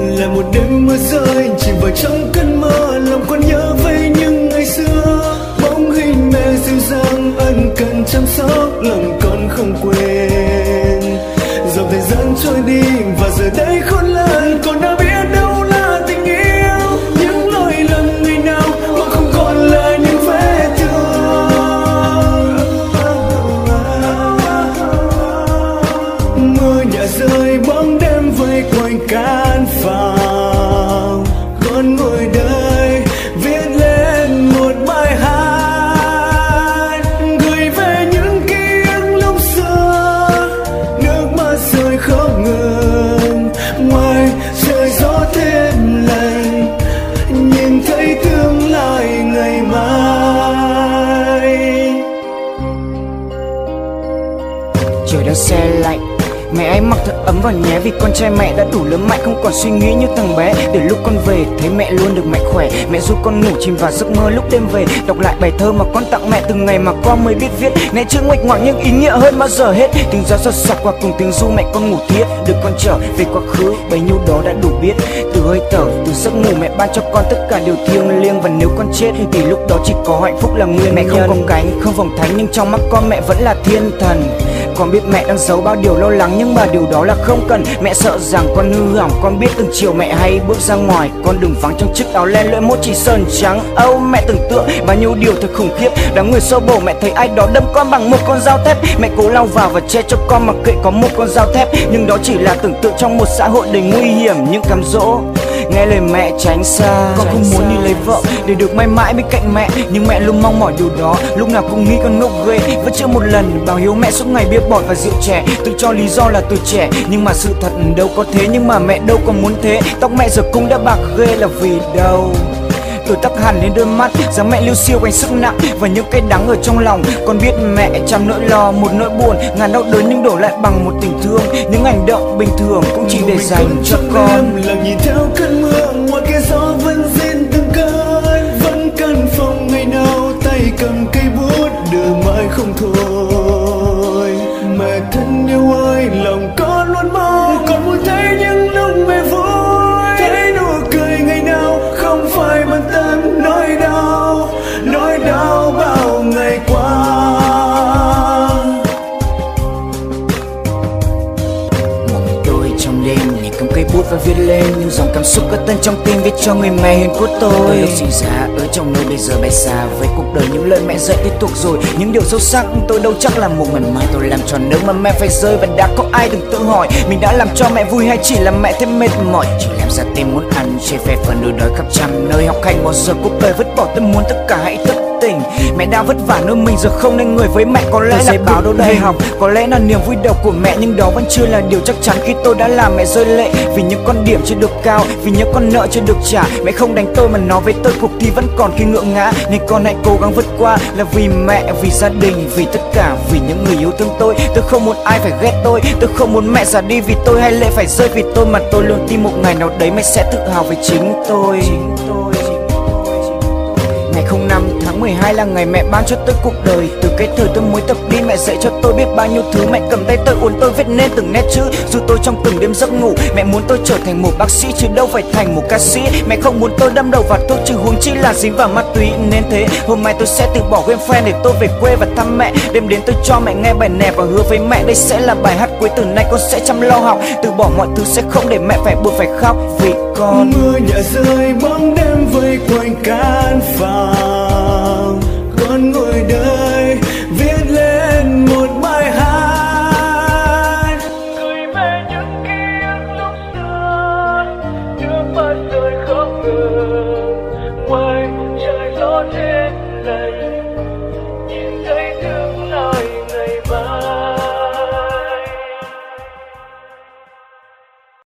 là một đêm mưa rơi chìm vào trong cơn mơ, lòng còn nhớ về những ngày xưa. Bóng hình mẹ dịu dàng, ân cần chăm sóc, lòng con không quên. Dòng thời gian trôi đi và giờ đây khôn lớn, con đã biết Trời lạnh. Mẹ anh mặc thật ấm vào nhé Vì con trai mẹ đã đủ lớn mạnh Không còn suy nghĩ như thằng bé. Để lúc con về thấy mẹ luôn được mạnh khỏe. Mẹ giúp con ngủ chìm vào giấc mơ lúc đêm về. Đọc lại bài thơ mà con tặng mẹ từng ngày mà con mới biết viết. Nét chữ ngoạch ngoạc nhưng ý nghĩa hơn bao giờ hết. Tiếng gió giật soạt qua cùng tiếng ru mẹ con ngủ thiết Được con trở về quá khứ Bấy nhiêu đó đã đủ biết. Từ hơi thở, từ giấc ngủ mẹ ban cho con tất cả điều thiêng liêng. Và nếu con chết thì lúc đó chỉ có hạnh phúc là nguyên Mẹ không có cánh, không vòng thánh Nhưng trong mắt con mẹ vẫn là thiên thần con biết mẹ đang giấu bao điều lo lắng nhưng mà điều đó là không cần. Mẹ sợ rằng con hư hỏng Con biết từng chiều mẹ hay bước ra ngoài. Con đừng vắng trong chiếc áo len lưỡi mốt chỉ sơn trắng. Âu oh, mẹ tưởng tượng bao nhiêu điều thật khủng khiếp. Đám người sâu bổ mẹ thấy ai đó đâm con bằng một con dao thép. Mẹ cố lao vào và che cho con mặc kệ có một con dao thép. Nhưng đó chỉ là tưởng tượng trong một xã hội đầy nguy hiểm những cám dỗ nghe lời mẹ tránh xa. Con không muốn đi lấy vợ để được mãi mãi bên cạnh mẹ. Nhưng mẹ luôn mong mỏi điều đó. Lúc nào cũng nghĩ con ngốc ghê. Vẫn chưa một lần báo hiếu mẹ suốt ngày bia bọt và rượu chè. Tự cho lý do là tuổi trẻ. Nhưng mà sự thật đâu có thế. Nhưng mà mẹ đâu có muốn thế. Tóc mẹ giờ cũng đã bạc ghê là vì đâu tuổi tóc hẳn lên đôi mắt dáng mẹ lưu siêu anh sức nặng và những cái đắng ở trong lòng con biết mẹ trăm nỗi lo một nỗi buồn ngàn đau đớn nhưng đổ lại bằng một tình thương những hành động bình thường cũng chỉ để dành cho con là nhìn theo cơn mưa và viết lên những dòng cảm xúc cất tân trong tim viết cho người mẹ hiền của tôi. Lúc sinh ra ở trong nơi bây giờ bay xa, với cuộc đời những lời mẹ dạy tiếp tục rồi. Những điều sâu sắc tôi đâu chắc là một ngày mai tôi làm tròn. Nước mà mẹ phải rơi và đã có ai từng tự hỏi, mình đã làm cho mẹ vui hay chỉ làm mẹ thêm mệt mỏi? Chỉ làm ra tim muốn ăn chê phê phần nửa đói khắp trăm nơi. Học hành một giờ cuộc đời vứt bỏ tôi muốn tất cả hãy thức tỉnh mẹ đang vất vả nơi mình giờ không nên người với mẹ. Có lẽ là báo đâu đây học có lẽ là niềm vui đầu của mẹ nhưng đó vẫn chưa là điều chắc chắn. Khi tôi đã làm mẹ rơi lệ vì những con điểm chưa được cao vì những con nợ chưa được trả mẹ không đánh tôi mà nói với tôi cuộc thi vẫn còn khi ngựa ngã. Nên con hãy cố gắng vượt qua là vì mẹ vì gia đình vì tất cả vì những người yêu thương tôi. Tôi không muốn ai phải ghét tôi tôi không muốn mẹ già đi vì tôi hay lệ phải rơi vì tôi. Mà tôi luôn tin một ngày nào đấy mẹ sẽ tự hào về chính tôi. Chính tôi Ngày 05 tháng 12 là ngày mẹ ban cho tôi cuộc đời. Từ cái thời tôi mới tập đi, mẹ dạy cho tôi biết bao nhiêu thứ. Mẹ cầm tay tôi, uốn tôi viết nên từng nét chữ. Dù tôi trong từng đêm giấc ngủ, Mẹ muốn tôi trở thành một bác sĩ, chứ đâu phải thành một ca sĩ. Mẹ không muốn tôi đâm đầu vào thuốc, chứ huống chi là dính vào ma túy. Nên thế, hôm nay tôi sẽ từ bỏ game fan để tôi về quê và thăm mẹ. Đêm đến tôi cho mẹ nghe bài nè và hứa với mẹ đây sẽ là bài hát cuối. Từ nay con sẽ chăm lo học. Từ bỏ mọi thứ sẽ không để mẹ phải buồn, phải khóc vì con. Mưa nhẹ rơi, bóng đêm vây quanh căn phòng day.